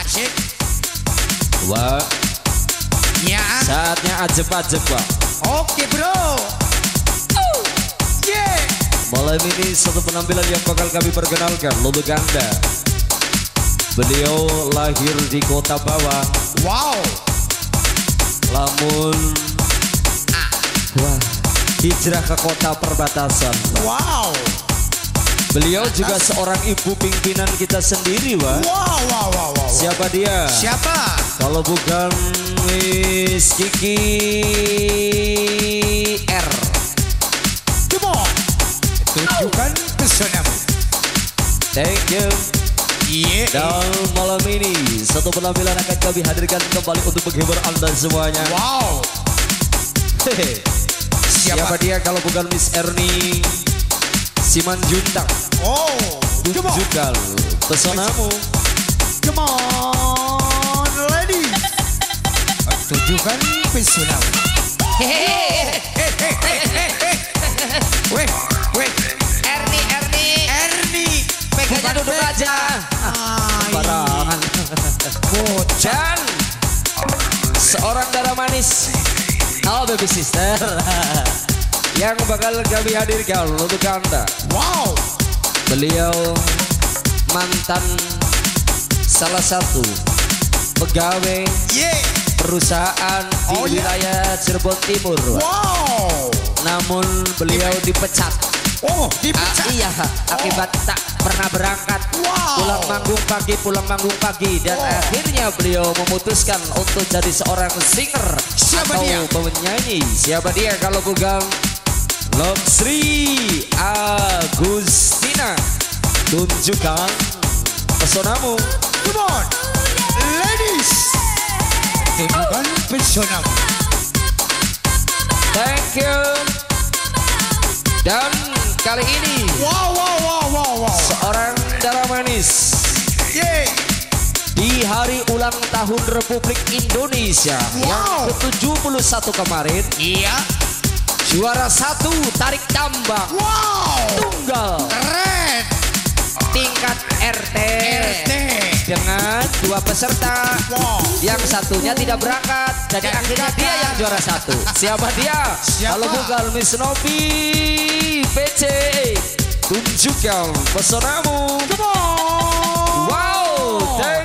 Asik. Wah, Ya. saatnya ajeb-ajeb, Pak. Oke, Bro. Uh. Yeah. Malam ini satu penampilan yang bakal kami perkenalkan, Lulu Ganda. Beliau lahir di kota bawah, Wow. namun wah, hijrah ke kota perbatasan. Wow. Beliau juga seorang ibu pimpinan kita sendiri, Wah. Wow, wow, wow, wow. Siapa dia? Siapa? Kalau bukan Miss Kiki R. Come on. Tunjukkan pesonamu. Thank you. Iya. Dan malam ini satu penampilan akan kami hadirkan kembali untuk menghibur anda semuanya. Wow. Hehe. Siapa? Siapa? dia kalau bukan Miss Erni Simanjuntak Oh. Come on. Tunjukkan pesonamu Come on, lady. Tunjukkan pesonamu. Weh, weh. Erni, Erni, Ernie. pegangnya duduk aja. Ay, Barangan Bocah. Dan Seorang darah manis Halo baby sister Yang bakal kami hadirkan untuk anda Wow. Beliau mantan salah satu pegawai Yeah. perusahaan di Oh, iya. wilayah Cirebon Timur. Wow. Namun beliau dipecat. Oh, Ah, dipecat. iya, akibat tak pernah berangkat. Wow. Pulang manggung pagi, pulang manggung pagi dan Wow. akhirnya beliau memutuskan untuk jadi seorang singer Siapa atau dia? penyanyi. Siapa dia kalau bukan Loksri Agustina. Tunjukkan pesonamu. Come on. Ladies. Tunjukkan pesonamu. Thank you. Dan kali ini Wow, wow, wow, wow, wow. seorang darah manis Yeah. di hari ulang tahun Republik Indonesia Wow. yang ke-71 kemarin Iya. Juara satu tarik tambang Wow. tunggal Keren. tingkat RT, RT. dengan dua peserta Wow. yang satunya tidak berangkat jadi Yang akhirnya dia yang juara satu siapa dia Siapa? kalau bukan Miss Novi PC tunjukkan pesonamu Come on. wow thank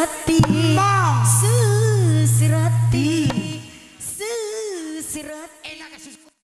hati